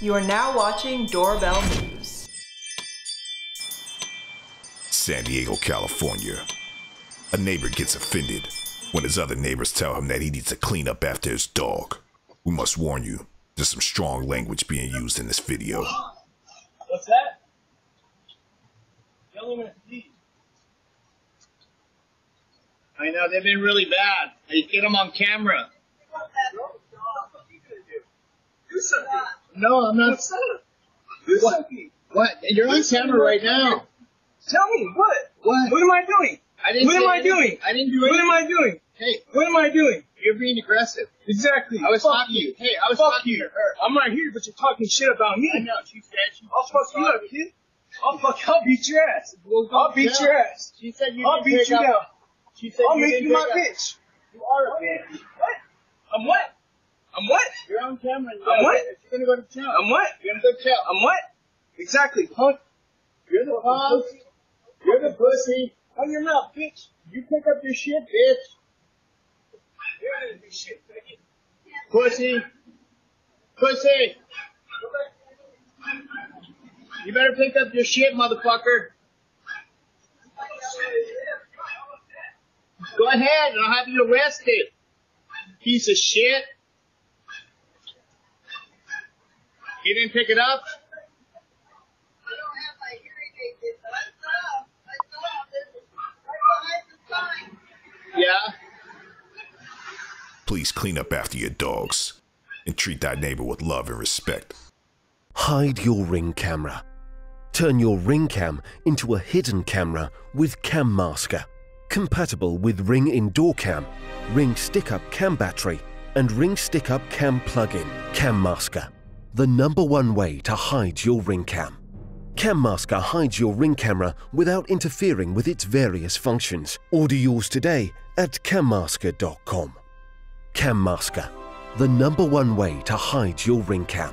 You are now watching Doorbell News. San Diego, California. A neighbor gets offended when his other neighbors tell him that he needs to clean up after his dog. We must warn you, there's some strong language being used in this video. What's that? Tell him to. I know, they've been really bad. I get them on camera. No, I'm not. What's up? What? What? You're on camera right now. Tell me what? What? What am I doing? I didn't What am I doing? I didn't do anything. What am I doing? Hey, What am I doing? you're being aggressive. Exactly. I was Fuck talking to you. Hey, I was Fuck talking you. to her. I'm right here, but you're talking shit about me. I know. She said she. I'll fuck you up, kid. I'll fuck. I'll beat your ass. Well, I'll beat down. your ass. She said you. I'll beat you up- down. She said I'll you make you my bitch. You are a bitch. What? I'm what? I'm what? You're on camera. and you I'm what? You're gonna go to jail. I'm what? You're gonna go to jail. I'm what? Exactly, punk. You're the punk. You're the pussy. On your mouth, bitch. You pick up your shit, bitch. You're gonna do shit, faggot. Pussy. Pussy. You better pick up your shit, motherfucker. Go ahead, and I'll have you arrested. Piece of shit. You didn't pick it up? I don't have my hearing aid but I saw, I saw this right behind the sign. Yeah. Please clean up after your dogs and treat thy neighbor with love and respect. Hide your Ring camera. Turn your Ring cam into a hidden camera with Cam Masker. Compatible with Ring Indoor Cam, Ring Stick Up Cam Battery, and Ring Stick Up Cam Plugin. Cam Masker, the number one way to hide your Ring cam. Cam Masker hides your Ring camera without interfering with its various functions. Order yours today at cammasker.com. CamMasker, the number one way to hide your Ring cam.